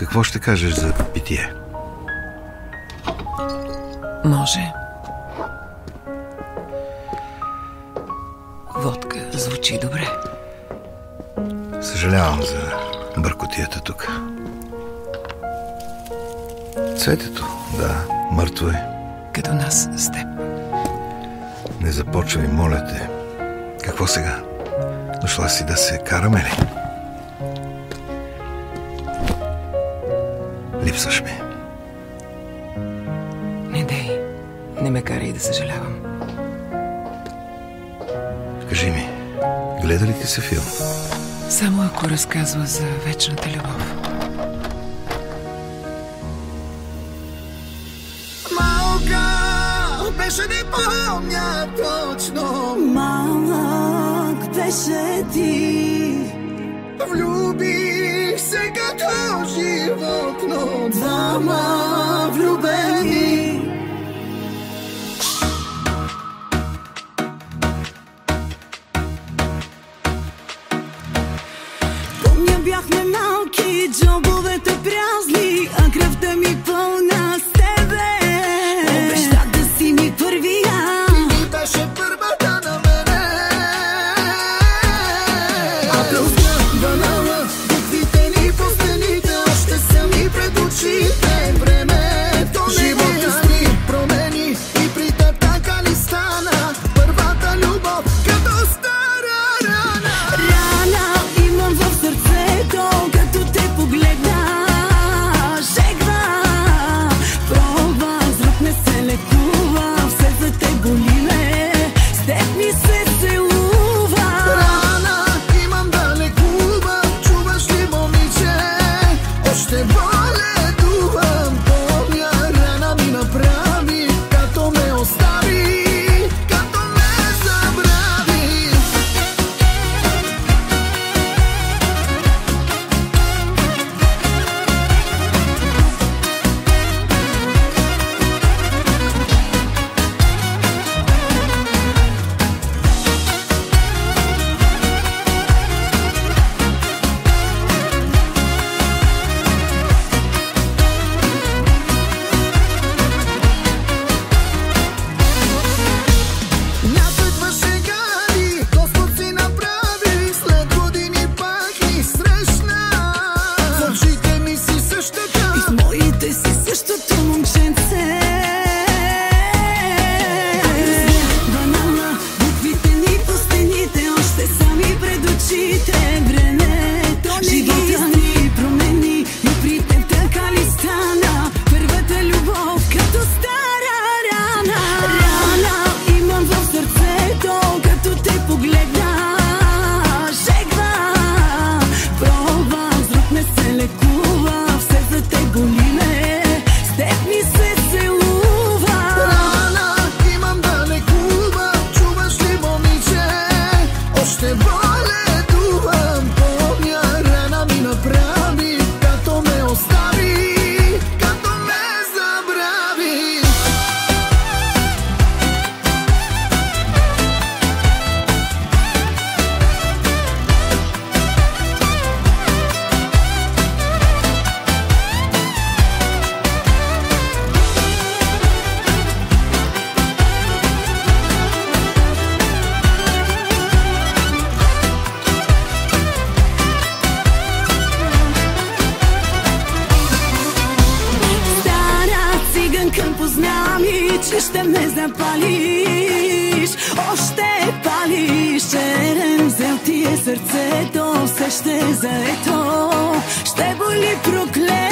Какво ще кажеш за питие? Може. Водка звучи добре. Съжалявам за бъркотията тук. Цветето, да, мъртво е. Като нас с теб. Не започвай, моля те. Какво сега? Дошла си да се караме ли? Липсваш ми. Не дей. Не ме карай да съжалявам. Кажи ми, гледа ли ти се филм? Само ако разказва за вечната любов. Малка беше не помня точно Малък беше ти Влюбих се като zama w Lubelii. Do mnie na tek mi sve se uva? Rana, imam dalek kuba, čuvaš li ošte duva. съм познали, че ще ме запалиш. Още палиш, черен взел ти е сърцето, все ще заето, ще боли проклет.